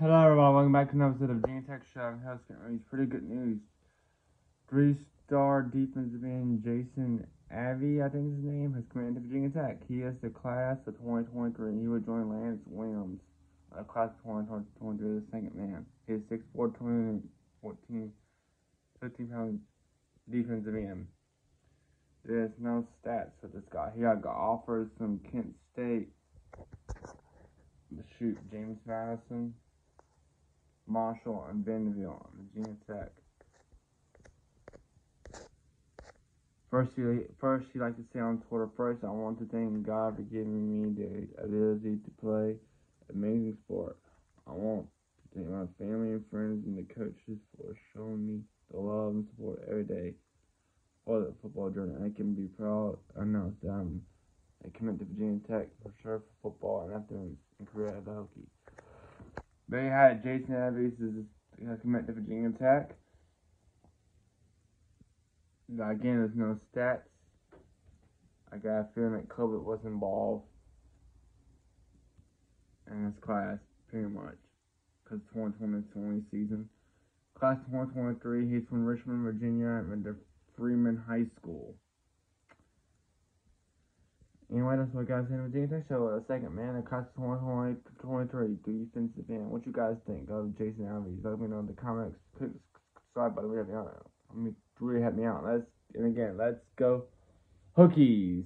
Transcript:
Hello, everyone. Welcome back to another episode of Virginia Tech Show. I'm host It's pretty good news. Three-star defensive end Jason Abbey, I think his name, has committed to Virginia Tech. He is the class of 2023. He will join Lance Williams, a class of 2023, the second man. He is 6'4", 14, 15 pound defensive end. There's no stats for this guy. He got offers from Kent State. Shoot, James Madison. Marshall, and Vanderbilt, Virginia Tech. First, he, first, he likes to say on Twitter, first, I want to thank God for giving me the ability to play amazing sport. I want to thank my family and friends and the coaches for showing me the love and support every day for the football journey. I can be proud to announce that I'm a commit to Virginia Tech for sure for football and after in career at the Hokies. They had Jason Evans as commit to Virginia Tech. Again, there's no stats. I got a feeling that COVID was involved in this class, pretty much, because 2020 season. Class 2023, he's from Richmond, Virginia, the Freeman High School. Anyway, that's what guys in Virginia Tech show. A second man across 2023 defensive end. What you guys think of Jason Alves? Let me know in the comments. Click the subscribe button. Really help me out. I mean, really help me out. Let's and again, let's go Hokies.